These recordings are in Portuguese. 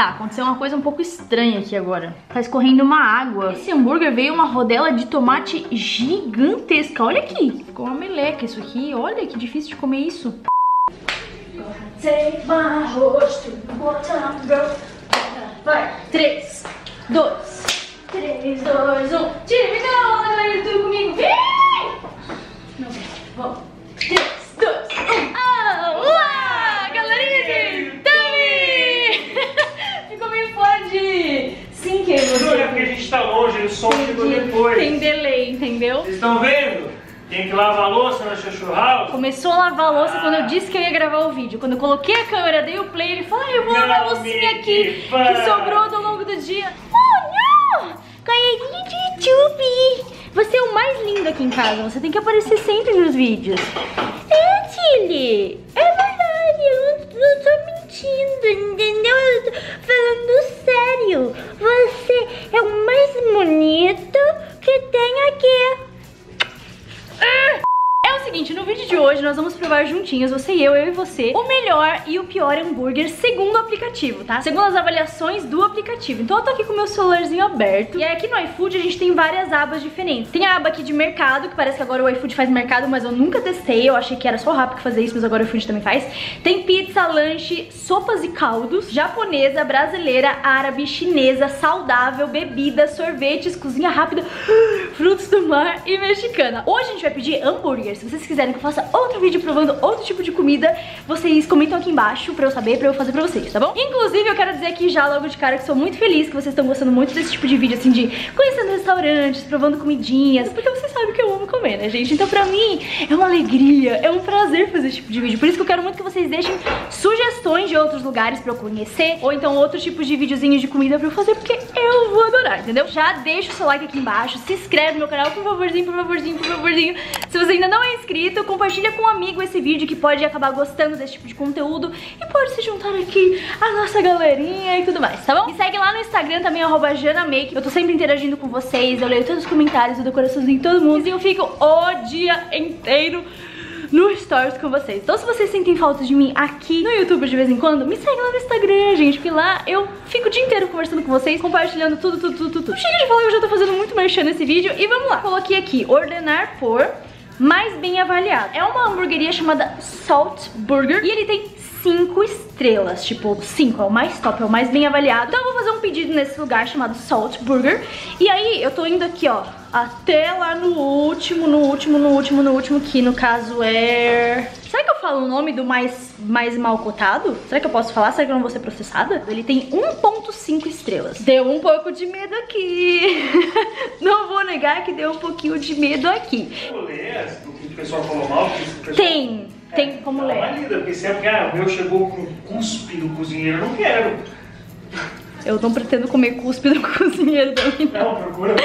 Tá, aconteceu uma coisa um pouco estranha aqui agora. Tá escorrendo uma água. Esse hambúrguer veio uma rodela de tomate gigantesca. Olha aqui. Ficou uma meleca isso aqui. Olha que difícil de comer isso. Vai, 3, 2, 3, 2, 1. Tira, me dá uma galera, tudo comigo. Vem! Não, vamos. 3, 2, 1. Estão vendo? Quem que lava a louça no seu churrasco? Começou a lavar a louça quando eu disse que eu ia gravar o vídeo. Quando eu coloquei a câmera, dei o play, ele falou: ah, eu vou lavar a Não loucinha aqui que diga. sobrou ao longo do dia. Oh, não! Galerinha de YouTube! Você é o mais lindo aqui em casa. Você tem que aparecer sempre nos vídeos. É, Tilly! É verdade, eu não tô mentindo, entendeu? Eu tô falando sério. Você é o mais bonito que tem aqui. Seguinte, no vídeo de hoje nós vamos provar juntinhos, você e eu, eu e você, o melhor e o pior hambúrguer segundo o aplicativo, tá? Segundo as avaliações do aplicativo. Então eu tô aqui com o meu celularzinho aberto. E aqui no iFood a gente tem várias abas diferentes. Tem a aba aqui de mercado, que parece que agora o iFood faz mercado, mas eu nunca testei. Eu achei que era só o rápido que fazer isso, mas agora o iFood também faz. Tem pizza, lanche, sopas e caldos, japonesa, brasileira, árabe, chinesa, saudável, bebida, sorvetes, cozinha rápida, frutos do mar e mexicana. Hoje a gente vai pedir hambúrguer. Se vocês quiserem que eu faça outro vídeo provando outro tipo de comida, vocês comentam aqui embaixo pra eu saber, pra eu fazer pra vocês, tá bom? Inclusive, eu quero dizer aqui já logo de cara que sou muito feliz que vocês estão gostando muito desse tipo de vídeo, assim, de conhecendo restaurantes, provando comidinhas, porque vocês sabem que eu amo comer, né, gente? Então, pra mim, é uma alegria, é um prazer fazer esse tipo de vídeo. Por isso que eu quero muito que vocês deixem sugestões de outros lugares pra eu conhecer, ou então outros tipos de videozinhos de comida pra eu fazer, porque eu vou adorar, entendeu? Já deixa o seu like aqui embaixo, se inscreve no meu canal, por favorzinho, por favorzinho, por favorzinho. Se você ainda não é inscrito, compartilha com um amigo esse vídeo que pode acabar gostando desse tipo de conteúdo e pode se juntar aqui a nossa galerinha e tudo mais, tá bom? Me segue lá no Instagram também, arroba janamake. Eu tô sempre interagindo com vocês, eu leio todos os comentários, eu dou coraçãozinho em todo mundo e eu fico o dia inteiro no Stories com vocês. Então se vocês sentem falta de mim aqui no YouTube de vez em quando, me segue lá no Instagram, gente, porque lá eu fico o dia inteiro conversando com vocês, compartilhando tudo, tudo, tudo, tudo. Chega de falar que eu já tô fazendo muito merchan nesse vídeo e vamos lá. Coloquei aqui, ordenar por mais bem avaliado. É uma hamburgueria chamada Salt Burger e ele tem 5 estrelas, tipo 5, é o mais top, é o mais bem avaliado. Então eu vou fazer um pedido nesse lugar chamado Salt Burger. E aí eu tô indo aqui, ó, até lá no último, no último, no último, no último, que no caso é... Será que eu falo o nome do mais, mais mal cotado? Será que eu posso falar? Será que eu não vou ser processada? Ele tem 1.5 estrelas. Deu um pouco de medo aqui. não vou negar que deu um pouquinho de medo aqui. Vou ler o que o pessoal falou mal. pessoal- Tem, tem como uma ler. lida, porque sempre, ah, o meu chegou com cuspe do cozinheiro, eu não quero. Eu não pretendo comer cuspe do cozinheiro também, não. Não, procura.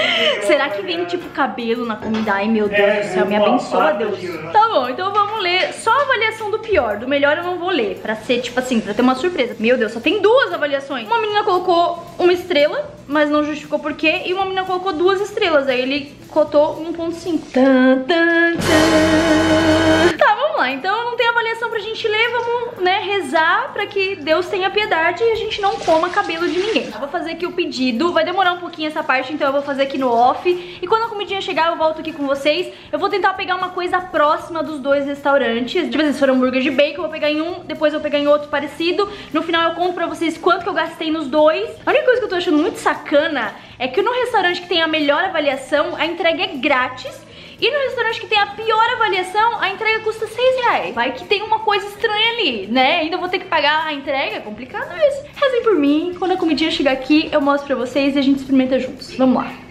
Será que vem tipo cabelo na comida? Ai meu Deus É, do céu, me abençoa Deus. de- Tá bom, então vamos ler só a avaliação do pior. Do melhor eu não vou ler, pra ser tipo assim, pra ter uma surpresa. Meu Deus, só tem duas avaliações. Uma menina colocou uma estrela, mas não justificou por quê. E uma menina colocou duas estrelas, aí ele cotou 1.5. Tan, tan, tan. Tá, vamos lá. Então não tem avaliação pra gente ler, vamos, né, rezar pra que Deus tenha piedade e a gente não coma cabelo de ninguém. Eu vou fazer aqui o pedido, vai demorar um pouquinho essa parte, então eu vou fazer aqui no off. E quando a comidinha chegar, eu volto aqui com vocês. Eu vou tentar pegar uma coisa próxima dos dois restaurantes. Tipo assim, se for hambúrguer de bacon, eu vou pegar em um, depois eu vou pegar em outro parecido. No final eu conto pra vocês quanto que eu gastei nos dois. A única coisa que eu tô achando muito sacana é que no restaurante que tem a melhor avaliação, a entrega é grátis. E no restaurante que tem a pior avaliação, a entrega custa 6 reais. Vai que tem uma coisa estranha ali, né? Ainda vou ter que pagar a entrega, é complicado isso. Rezem por mim, quando a comidinha chegar aqui, eu mostro pra vocês e a gente experimenta juntos. Vamos lá.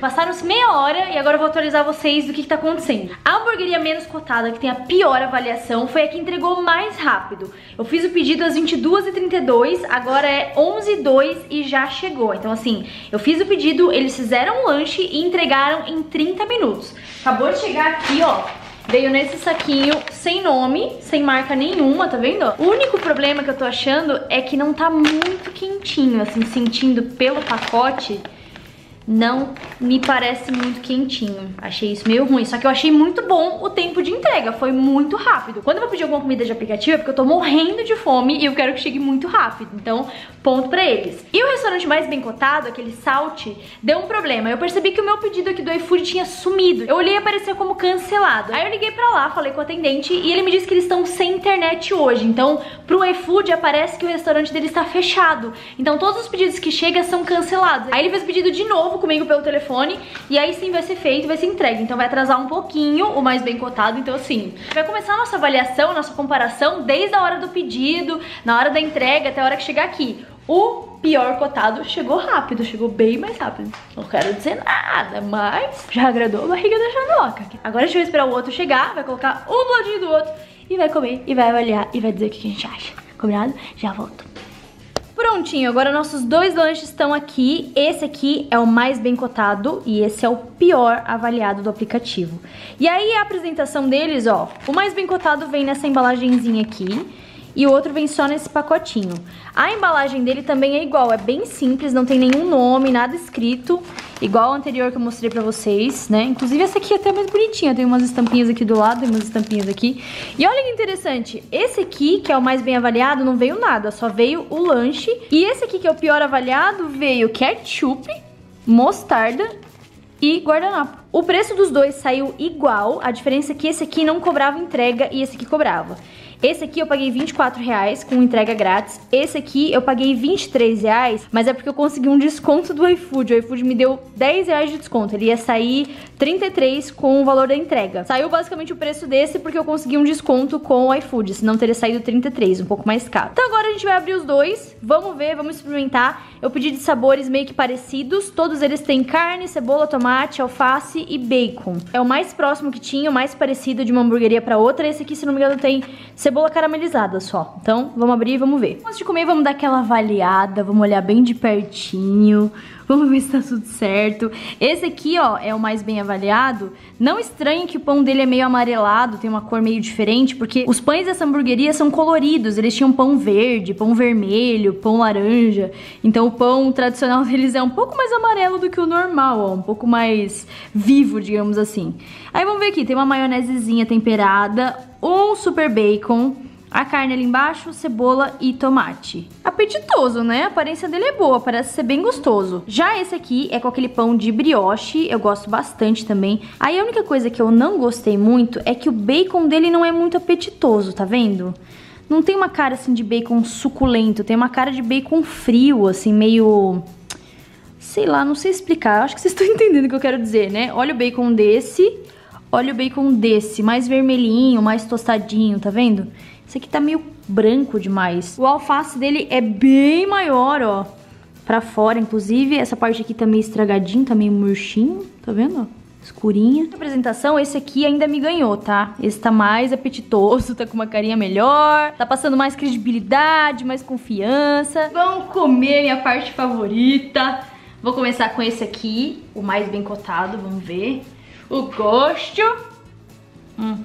Passaram-se meia hora e agora eu vou atualizar vocês do que, que tá acontecendo. A hamburgueria menos cotada, que tem a pior avaliação, foi a que entregou mais rápido. Eu fiz o pedido às 22h32, agora é 11h02 e já chegou. Então assim, eu fiz o pedido, eles fizeram um lanche e entregaram em 30 minutos. Acabou de chegar aqui, ó. Veio nesse saquinho sem nome, sem marca nenhuma, tá vendo? O único problema que eu tô achando é que não tá muito quentinho, assim, sentindo pelo pacote não me parece muito quentinho. Achei isso meio ruim. Só que eu achei muito bom o tempo de entrega. Foi muito rápido. Quando eu vou pedir alguma comida de aplicativo é porque eu tô morrendo de fome e eu quero que chegue muito rápido. Então, ponto pra eles. E o restaurante mais bem cotado, aquele Salt, deu um problema. Eu percebi que o meu pedido aqui do iFood tinha sumido. Eu olhei e apareceu como cancelado. Aí eu liguei pra lá, falei com o atendente e ele me disse que eles estão sem internet hoje. Então, pro iFood aparece que o restaurante dele está fechado. Então, todos os pedidos que chegam são cancelados. Aí ele fez o pedido de novo novo comigo pelo telefone e aí sim vai ser feito, vai ser entregue. Então vai atrasar um pouquinho o mais bem cotado. Então assim, vai começar a nossa avaliação, a nossa comparação desde a hora do pedido, na hora da entrega até a hora que chegar aqui. O pior cotado chegou rápido, chegou bem mais rápido. Não quero dizer nada, mas já agradou a barriga da Janoca. Agora deixa eu esperar o outro chegar, vai colocar um do ladinho do outro e vai comer, e vai avaliar, e vai dizer o que a gente acha. Combinado? Já volto. Prontinho, agora nossos dois lanches estão aqui. Esse aqui é o mais bem cotado e esse é o pior avaliado do aplicativo. E aí a apresentação deles, ó, o mais bem cotado vem nessa embalagenzinha aqui e o outro vem só nesse pacotinho. A embalagem dele também é igual, é bem simples, não tem nenhum nome, nada escrito, igual o anterior que eu mostrei pra vocês, né? Inclusive essa aqui é até mais bonitinha, tem umas estampinhas aqui do lado, tem umas estampinhas aqui. E olha que interessante, esse aqui, que é o mais bem avaliado, não veio nada, só veio o lanche. E esse aqui, que é o pior avaliado, veio ketchup, mostarda e guardanapo. O preço dos dois saiu igual, a diferença é que esse aqui não cobrava entrega e esse aqui cobrava. Esse aqui eu paguei 24 reais com entrega grátis. Esse aqui eu paguei 23 reais, mas é porque eu consegui um desconto do iFood. O iFood me deu 10 reais de desconto. Ele ia sair 33 com o valor da entrega. Saiu basicamente o preço desse porque eu consegui um desconto com o iFood, senão teria saído 33, um pouco mais caro. Então agora a gente vai abrir os dois, vamos ver, vamos experimentar. Eu pedi de sabores meio que parecidos, todos eles têm carne, cebola, tomate, alface e bacon. É o mais próximo que tinha, o mais parecido de uma hamburgueria para outra. Esse aqui, se não me engano, tem cebola caramelizada só. Então, vamos abrir e vamos ver. Antes de comer, vamos dar aquela avaliada, vamos olhar bem de pertinho, vamos ver se tá tudo certo. Esse aqui, ó, é o mais bem avaliado. Não estranhe que o pão dele é meio amarelado, tem uma cor meio diferente, porque os pães dessa hamburgueria são coloridos. Eles tinham pão verde, pão vermelho, pão laranja. Então o pão tradicional deles é um pouco mais amarelo do que o normal, ó, um pouco mais vivo, digamos assim. Aí vamos ver aqui, tem uma maionesezinha temperada, um super bacon, a carne ali embaixo, cebola e tomate. Apetitoso, né? A aparência dele é boa, parece ser bem gostoso. Já esse aqui é com aquele pão de brioche, eu gosto bastante também. Aí a única coisa que eu não gostei muito é que o bacon dele não é muito apetitoso, tá vendo? Não tem uma cara assim de bacon suculento, tem uma cara de bacon frio, assim, meio... Sei lá, não sei explicar, acho que vocês estão entendendo o que eu quero dizer, né? Olha o bacon desse Olha o bacon desse, mais vermelhinho, mais tostadinho, tá vendo? Esse aqui tá meio branco demais. O alface dele é bem maior, ó. Pra fora, inclusive. Essa parte aqui tá meio estragadinho, tá meio murchinho. Tá vendo, Escurinha. Na apresentação, esse aqui ainda me ganhou, tá? Esse tá mais apetitoso, tá com uma carinha melhor, tá passando mais credibilidade, mais confiança. Vamos comer minha parte favorita. Vou começar com esse aqui, o mais bem cotado, vamos ver o gosto. Hum.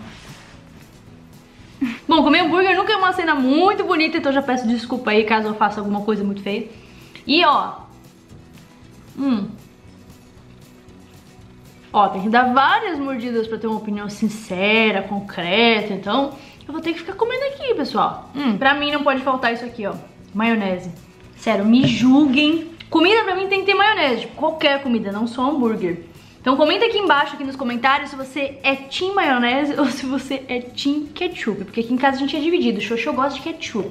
Bom, comer hambúrguer nunca é uma cena muito bonita, então já peço desculpa aí caso eu faça alguma coisa muito feia. E ó, hum. Ó, tem que dar várias mordidas pra ter uma opinião sincera, concreta, então eu vou ter que ficar comendo aqui, pessoal. Hum, pra mim não pode faltar isso aqui, ó, maionese. Sério, me julguem. Comida pra mim tem que ter maionese, tipo, qualquer comida, não só hambúrguer. Então comenta aqui embaixo, aqui nos comentários, se você é team maionese ou se você é team ketchup. Porque aqui em casa a gente é dividido, Xoxô gosta de ketchup.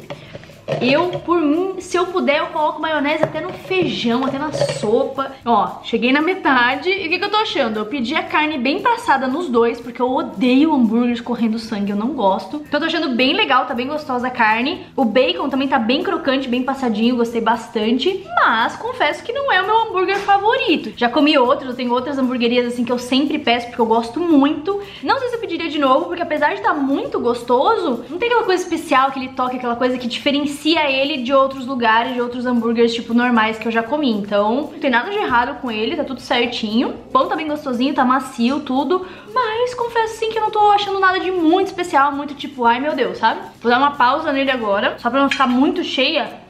Eu, por mim, se eu puder, eu coloco maionese até no feijão, até na sopa. Ó, cheguei na metade. E o que, que eu tô achando? Eu pedi a carne bem passada nos dois, porque eu odeio hambúrgueres correndo sangue, eu não gosto. Então eu tô achando bem legal, tá bem gostosa a carne. O bacon também tá bem crocante, bem passadinho, gostei bastante. Mas confesso que não é o meu hambúrguer favorito. Já comi outros, eu tenho outras hamburguerias assim que eu sempre peço, porque eu gosto muito. Não sei se eu pediria de novo, porque apesar de estar tá muito gostoso, não tem aquela coisa especial, aquele toque, aquela coisa que diferencia diferencia ele de outros lugares, de outros hambúrgueres, tipo, normais que eu já comi. Então, não tem nada de errado com ele, tá tudo certinho. O pão tá bem gostosinho, tá macio, tudo. Mas confesso, sim, que eu não tô achando nada de muito especial, muito tipo, ai meu Deus, sabe? Vou dar uma pausa nele agora, só pra não ficar muito cheia.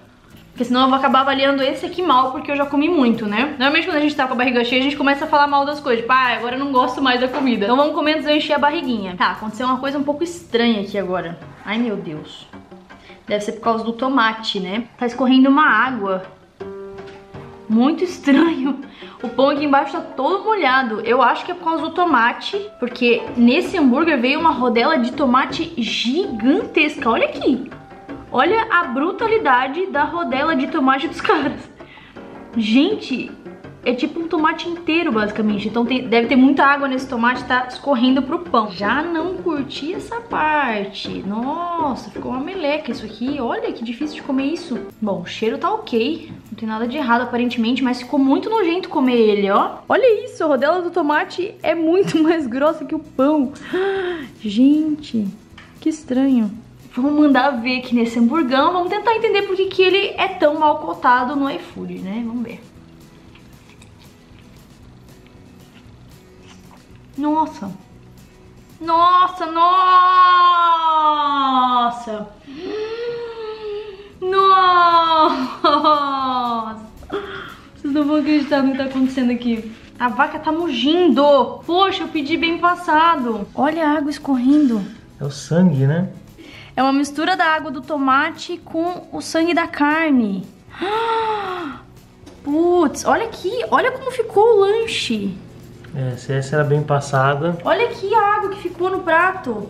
Porque senão eu vou acabar avaliando esse aqui mal, porque eu já comi muito, né? Normalmente quando a gente tá com a barriga cheia, a gente começa a falar mal das coisas. Tipo, ah, agora eu não gosto mais da comida. Então vamos comer antes de eu encher a barriguinha. Tá, aconteceu uma coisa um pouco estranha aqui agora. Ai, meu Deus. Deve ser por causa do tomate, né? Tá escorrendo uma água. Muito estranho. O pão aqui embaixo tá todo molhado. Eu acho que é por causa do tomate, porque nesse hambúrguer veio uma rodela de tomate gigantesca. Olha aqui. Olha a brutalidade da rodela de tomate dos caras. Gente, é tipo um tomate inteiro, basicamente. Então tem, deve ter muita água nesse tomate, tá escorrendo pro pão. Já não curti essa parte. Nossa, ficou uma meleca isso aqui. Olha que difícil de comer isso. Bom, o cheiro tá ok. Não tem nada de errado, aparentemente, mas ficou muito nojento comer ele, ó. Olha isso, a rodela do tomate é muito mais grossa que o pão. Gente, que estranho. Vamos mandar ver aqui nesse hamburgão. Vamos tentar entender por que, que ele é tão mal cotado no iFood, né? Vamos ver. Nossa. Nossa, nossa. Nossa. Vocês não vão acreditar no que tá acontecendo aqui. A vaca tá mugindo. Poxa, eu pedi bem passado. Olha a água escorrendo. É o sangue, né? É uma mistura da água do tomate com o sangue da carne. Putz, olha aqui. Olha como ficou o lanche. É, essa era bem passada. Olha a água que ficou no prato.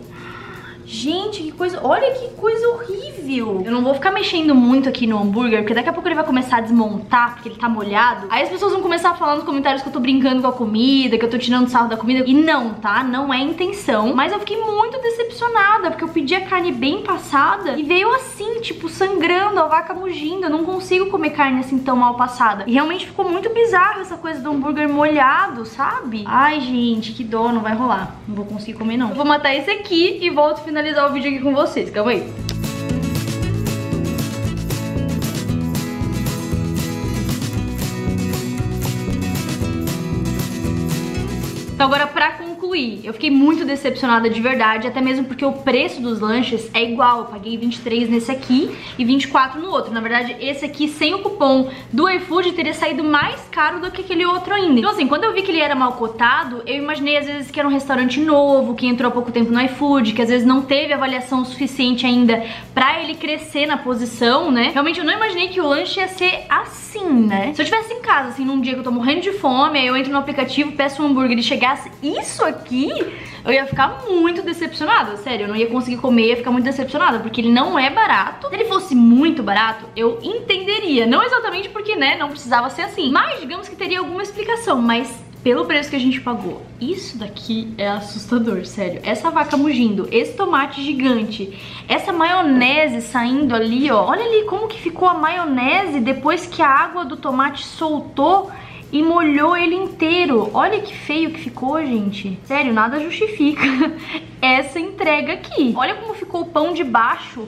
Gente, que coisa... Olha que coisa horrível. Eu não vou ficar mexendo muito aqui no hambúrguer, porque daqui a pouco ele vai começar a desmontar, porque ele tá molhado. Aí as pessoas vão começar a falar nos comentários que eu tô brincando com a comida, que eu tô tirando sarro da comida. E não, tá? Não é intenção. Mas eu fiquei muito decepcionada, porque eu pedi a carne bem passada e veio assim, tipo, sangrando, a vaca mugindo. Eu não consigo comer carne assim tão mal passada. E realmente ficou muito bizarro essa coisa do hambúrguer molhado, sabe? Ai, gente, que dó, não vai rolar. Não vou conseguir comer, não. Eu vou matar esse aqui e volto finalizar finalizar o vídeo aqui com vocês. Calma aí. Então agora pra eu fiquei muito decepcionada de verdade, até mesmo porque o preço dos lanches é igual, eu paguei 23 nesse aqui e 24 no outro. Na verdade, esse aqui sem o cupom do iFood teria saído mais caro do que aquele outro ainda. Então assim, quando eu vi que ele era mal cotado, eu imaginei às vezes que era um restaurante novo, que entrou há pouco tempo no iFood, que às vezes não teve avaliação suficiente ainda pra ele crescer na posição, né? Realmente eu não imaginei que o lanche ia ser assim, né? Se eu tivesse em casa, assim, num dia que eu tô morrendo de fome, aí eu entro no aplicativo, peço um hambúrguer e chegar isso aqui, eu ia ficar muito decepcionada, sério, eu não ia conseguir comer, ia ficar muito decepcionada, porque ele não é barato. Se ele fosse muito barato, eu entenderia, não exatamente porque, né, não precisava ser assim, mas digamos que teria alguma explicação, mas pelo preço que a gente pagou, isso daqui é assustador, sério. Essa vaca mugindo, esse tomate gigante, essa maionese saindo ali, ó. Olha ali como que ficou a maionese depois que a água do tomate soltou e molhou ele inteiro. Olha que feio que ficou, gente. Sério, nada justifica essa entrega aqui. Olha como ficou o pão de baixo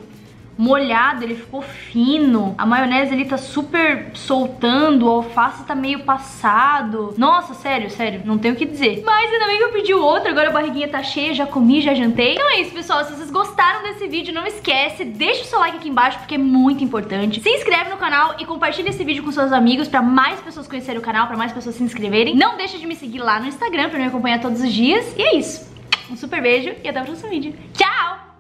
molhado, ele ficou fino. A maionese ali tá super soltando, o alface tá meio passado. Nossa, sério, sério, não tenho o que dizer. Mas ainda bem que eu pedi outro, agora a barriguinha tá cheia, já comi, já jantei. Então é isso, pessoal. Se vocês gostaram desse vídeo, não esquece, deixa o seu like aqui embaixo, porque é muito importante. Se inscreve no canal e compartilha esse vídeo com seus amigos pra mais pessoas conhecerem o canal, pra mais pessoas se inscreverem. Não deixa de me seguir lá no Instagram pra me acompanhar todos os dias. E é isso. Um super beijo e até o próximo vídeo. Tchau!